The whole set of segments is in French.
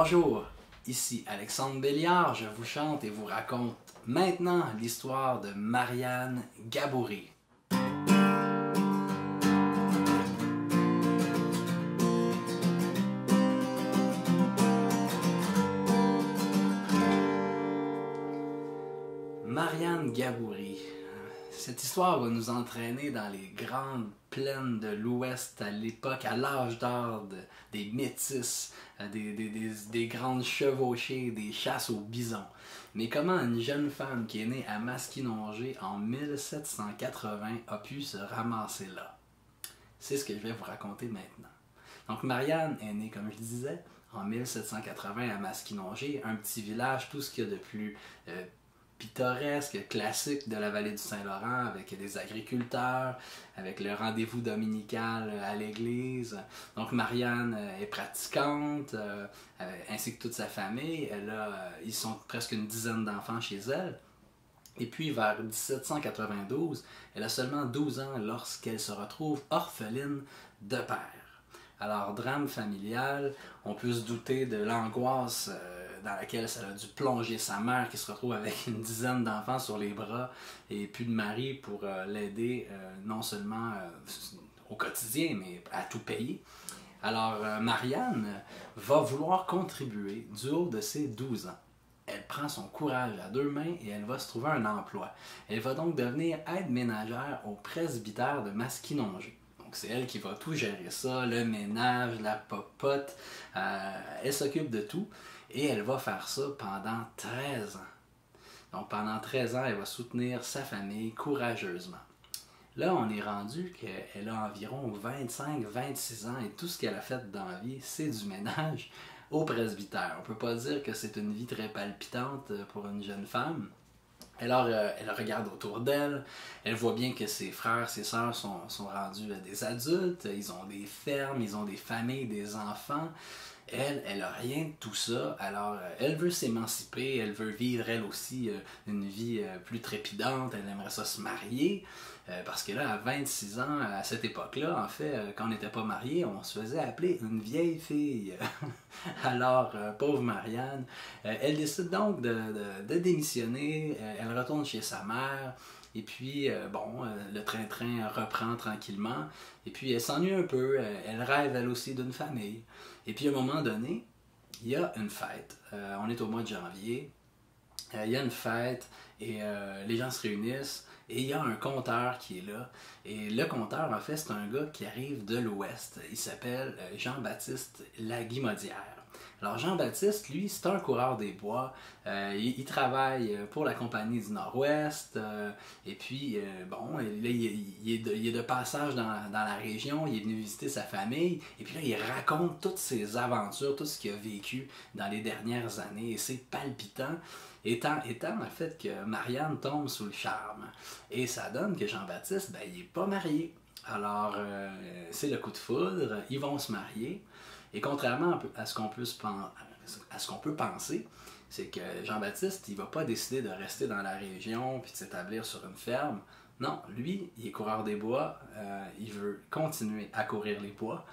Bonjour, ici Alexandre Béliard, je vous chante et vous raconte maintenant l'histoire de Marianne Gaboury. Marianne Gaboury. Cette histoire va nous entraîner dans les grandes de l'Ouest à l'époque, à l'âge d'or des métis, euh, des, des, grandes chevauchées, des chasses aux bisons. Mais comment une jeune femme qui est née à Masquinongé en 1780 a pu se ramasser là? C'est ce que je vais vous raconter maintenant. Donc Marianne est née, comme je disais, en 1780 à Masquinongé, un petit village, tout ce qu'il y a de plus euh, pittoresque, classique de la vallée du Saint-Laurent, avec des agriculteurs, avec le rendez-vous dominical à l'église. Donc Marianne euh, est pratiquante, euh, ainsi que toute sa famille. Elle a, euh, ils sont presque une dizaine d'enfants chez elle. Et puis vers 1792, elle a seulement 12 ans lorsqu'elle se retrouve orpheline de père. Alors, drame familial, on peut se douter de l'angoisse dans laquelle ça a dû plonger sa mère qui se retrouve avec une dizaine d'enfants sur les bras et plus de mari pour euh, l'aider euh, non seulement euh, au quotidien mais à tout payer. Alors Marianne va vouloir contribuer du haut de ses 12 ans. Elle prend son courage à deux mains et elle va se trouver un emploi. Elle va donc devenir aide ménagère au presbytère de Masquinongé. Donc c'est elle qui va tout gérer ça, le ménage, la popote. elle s'occupe de tout. Et elle va faire ça pendant 13 ans. Donc pendant 13 ans, elle va soutenir sa famille courageusement. Là, on est rendu qu'elle a environ 25-26 ans et tout ce qu'elle a fait dans la vie, c'est du ménage au presbytère. On ne peut pas dire que c'est une vie très palpitante pour une jeune femme. Alors, euh, elle regarde autour d'elle, elle voit bien que ses frères, ses sœurs sont, sont rendus des adultes, ils ont des fermes, ils ont des familles, des enfants. Elle, elle n'a rien de tout ça. Alors, euh, elle veut s'émanciper, elle veut vivre elle aussi euh, une vie euh, plus trépidante, elle aimerait ça se marier. parce que là, à 26 ans, à cette époque-là, en fait, quand on n'était pas marié, on se faisait appeler une vieille fille. Alors, pauvre Marianne, elle décide donc de démissionner, elle retourne chez sa mère. Et puis, bon, le train-train reprend tranquillement. Et puis, elle s'ennuie un peu. elle rêve, elle aussi, d'une famille. Et puis à un moment donné, il y a une fête. Euh, on est au mois de janvier. Euh, il y a une fête et euh, les gens se réunissent et il y a un compteur qui est là. Et le compteur, en fait, c'est un gars qui arrive de l'Ouest. Il s'appelle Jean-Baptiste Laguimaudière. Alors Jean-Baptiste, lui, c'est un coureur des bois. Euh, il, travaille pour la compagnie du Nord-Ouest. Euh, et puis, euh, bon, il, est de, passage dans, la région. Il est venu visiter sa famille. Et puis là, il raconte toutes ses aventures, tout ce qu'il a vécu dans les dernières années. Et c'est palpitant. Étant, étant le fait que Marianne tombe sous le charme. Et ça donne que Jean-Baptiste, ben, il n'est pas marié. Alors, c'est le coup de foudre. Ils vont se marier. Et contrairement à ce qu'on peut, peut penser, c'est que Jean-Baptiste, il va pas décider de rester dans la région puis de s'établir sur une ferme. Non, lui, il est coureur des bois, euh, il veut continuer à courir les bois.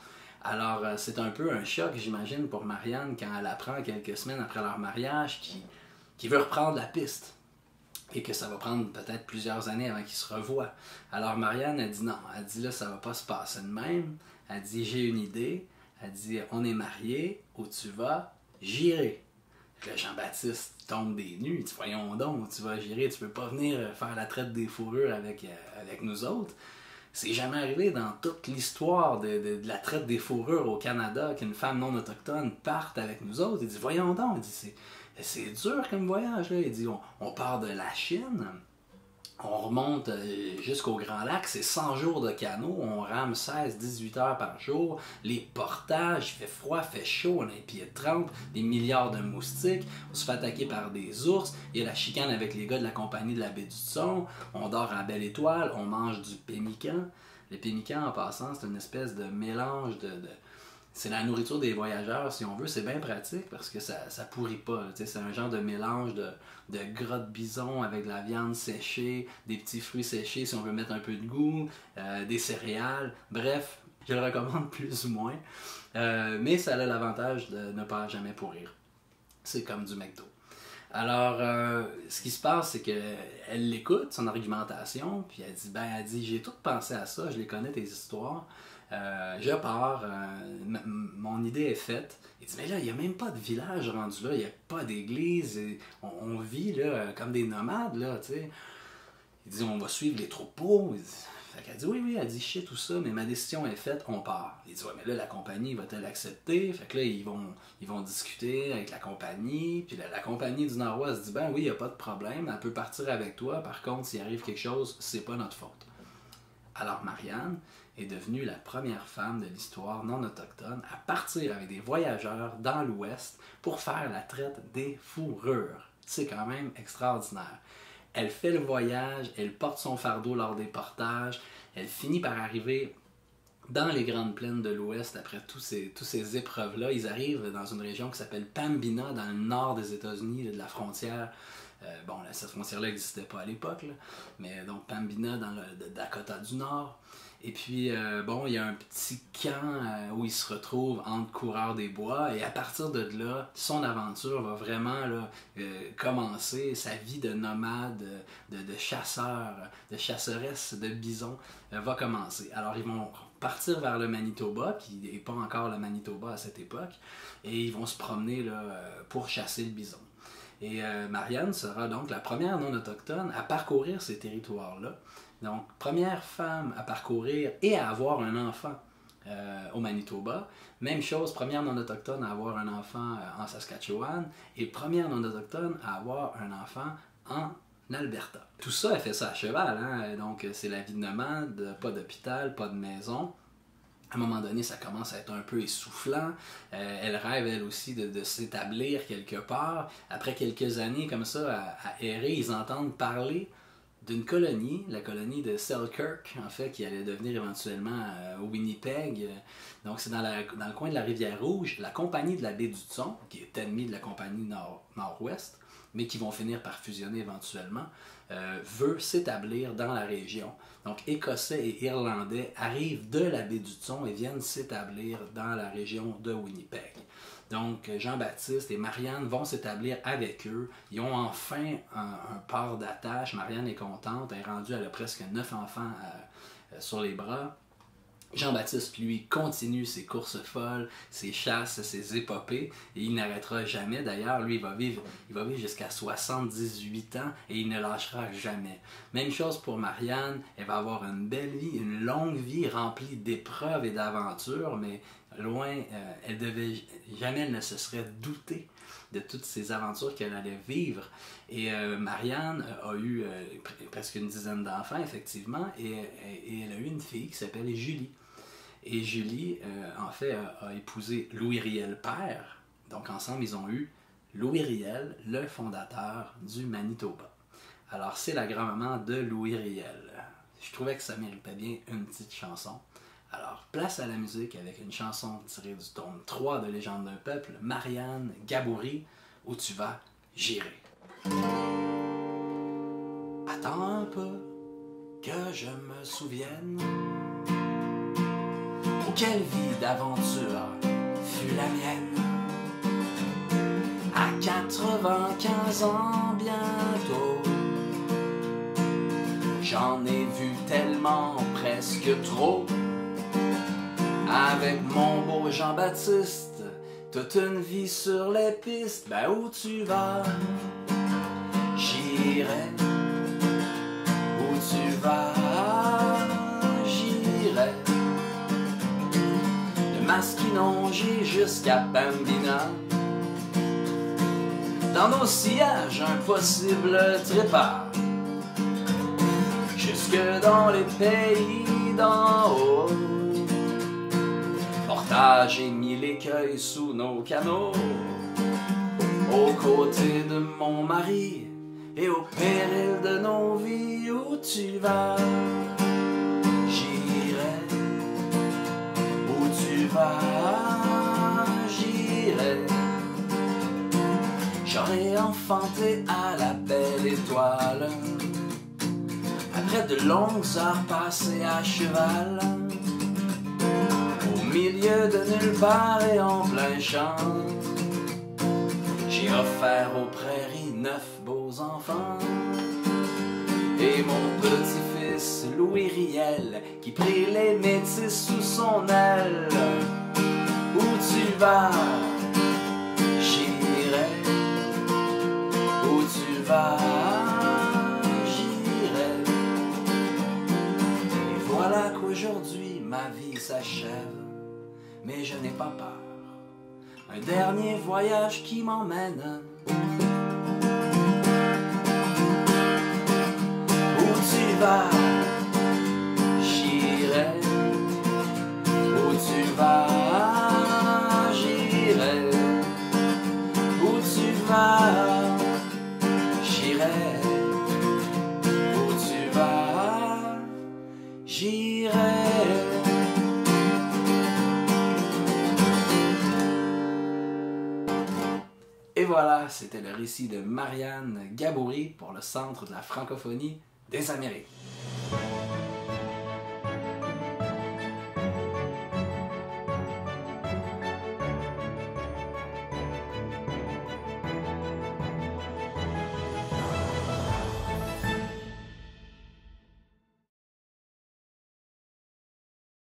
Alors, euh, c'est un peu un choc, j'imagine, pour Marianne quand elle apprend quelques semaines après leur mariage qu'il qui veut reprendre la piste et que ça va prendre peut-être plusieurs années avant qu'ils se revoient. Alors Marianne a dit non, elle dit là ça va pas se passer de même. Elle dit j'ai une idée, elle dit On est mariés, où tu vas J'irai. Le Jean-Baptiste tombe des nues. Il dit Voyons donc, tu vas gérer, tu peux pas venir faire la traite des fourrures avec, euh, nous autres. C'est jamais arrivé dans toute l'histoire de, la traite des fourrures au Canada qu'une femme non autochtone parte avec nous autres. Il dit Voyons donc, il dit C'est dur comme voyage. Là. Il dit on, on part de la Chine on remonte euh, jusqu'au Grand Lac, c'est 100 jours de canot, on rame 16-18 heures par jour, les portages, il fait froid, il fait chaud, on a les pieds de 30, des milliards de moustiques, on se fait attaquer par des ours, il y a la chicane avec les gars de la compagnie de la baie du Son, on dort à Belle Étoile, on mange du pémican. Les pémicans, en passant, c'est une espèce de mélange de c'est la nourriture des voyageurs, si on veut. C'est bien pratique parce que ça, ça pourrit pas. C'est un genre de mélange de, de gras de bison avec de la viande séchée, des petits fruits séchés si on veut mettre un peu de goût, euh, des céréales. Bref, Je le recommande plus ou moins. Euh, mais ça a l'avantage de ne pas jamais pourrir. C'est comme du McDo. Alors, euh, ce qui se passe, c'est qu'elle l'écoute, son argumentation, puis elle dit, ben, elle dit, j'ai tout pensé à ça, je les connais, tes histoires. Euh, je pars, euh, mon idée est faite. Il dit, mais là, il n'y a même pas de village rendu là, il n'y a pas d'église, on, vit comme des nomades, là, tu. Il dit, on va suivre les troupeaux. Fait qu'elle dit, oui, oui, elle dit, shit, tout ça, mais ma décision est faite, on part. Il dit, ouais, mais là, la compagnie va-t-elle accepter? Fait que là, ils vont, ils vont discuter avec la compagnie. Puis la, compagnie du Nord-Ouest dit, ben oui, il n'y a pas de problème, elle peut partir avec toi. Par contre, s'il arrive quelque chose, c'est pas notre faute. Alors, Marianne est devenue la première femme de l'histoire non autochtone à partir avec des voyageurs dans l'Ouest pour faire la traite des fourrures. C'est quand même extraordinaire. Elle fait le voyage, elle porte son fardeau lors des portages, elle finit par arriver dans les grandes plaines de l'Ouest après tous ces épreuves-là. Ils arrivent dans une région qui s'appelle Pambina, dans le nord des États-Unis, de la frontière. Euh, bon, cette frontière-là n'existait pas à l'époque, mais donc Pambina dans le Dakota du Nord. Et puis, euh, bon, il y a un petit camp euh, où il se retrouve entre coureurs des bois. Et à partir de là, son aventure va vraiment commencer. Sa vie de nomade, de, de, chasseur, de chasseresse de bison va commencer. Alors, ils vont partir vers le Manitoba, qui n'est pas encore le Manitoba à cette époque. Et ils vont se promener là, pour chasser le bison. Et Marianne sera donc la première non-autochtone à parcourir ces territoires-là. Donc, première femme à parcourir et à avoir un enfant euh, au Manitoba. Même chose, première non-autochtone à avoir un enfant euh, en Saskatchewan et première non-autochtone à avoir un enfant en Alberta. Tout ça, elle fait ça à cheval. Hein? Donc, c'est la vie de nomade, pas d'hôpital, pas de maison. À un moment donné, ça commence à être un peu essoufflant. Euh, elle rêve, elle aussi, de, s'établir quelque part. Après quelques années comme ça à, errer, ils entendent parler d'une colonie, la colonie de Selkirk, en fait, qui allait devenir éventuellement euh, Winnipeg. Donc, c'est dans, le coin de la rivière Rouge, la compagnie de la baie du Thon, qui est ennemie de la compagnie nord, nord-ouest, mais qui vont finir par fusionner éventuellement, euh, veut s'établir dans la région. Donc, Écossais et Irlandais arrivent de la baie du Thon et viennent s'établir dans la région de Winnipeg. Donc, Jean-Baptiste et Marianne vont s'établir avec eux. Ils ont enfin un, port d'attache. Marianne est contente. Elle est rendue, elle a presque neuf enfants euh, euh, sur les bras. Jean-Baptiste, lui, continue ses courses folles, ses chasses, ses épopées, et il n'arrêtera jamais. D'ailleurs, lui, il va vivre, il va vivre jusqu'à 78 ans et il ne lâchera jamais. Même chose pour Marianne, elle va avoir une belle vie, une longue vie remplie d'épreuves et d'aventures, mais loin, euh, elle devait jamais elle ne se serait doutée de toutes ces aventures qu'elle allait vivre. Et euh, Marianne a eu euh, presque une dizaine d'enfants, effectivement, et, elle a eu une fille qui s'appelle Julie. Et Julie, en fait, a, épousé Louis Riel père. Donc ensemble, ils ont eu Louis Riel, le fondateur du Manitoba. Alors c'est la grand-maman de Louis Riel. Je trouvais que ça méritait bien une petite chanson. Alors, place à la musique avec une chanson tirée du tome 3 de Légende d'un peuple, Marianne Gabouri, où tu vas, j'irai. Attends un peu que je me souvienne. Quelle vie d'aventure fut la mienne. À 95 ans bientôt, j'en ai vu tellement, presque trop avec mon beau Jean-Baptiste, toute une vie sur les pistes, ben où tu vas, j'irai. Où tu vas, De Masquinongé jusqu'à Bambina. Dans nos sillages, impossible trépart. Jusque dans les pays d'en haut j'ai mis l'écueil sous nos canaux, aux côtés de mon mari et au péril de nos vies où tu vas. J'aurais enfanté à la belle étoile, après de longues heures passées à cheval Au milieu de nulle part et en plein champ, j'ai offert aux prairies neuf beaux enfants. Et mon petit-fils Louis Riel, qui prit les métis sous son aile. Où tu vas, vas, j'irai. Et voilà qu'aujourd'hui ma vie s'achève, mais je n'ai pas peur. Un dernier voyage qui m'emmène. Où tu vas, c'était le récit de Marianne Gabouri pour le Centre de la francophonie des Amériques.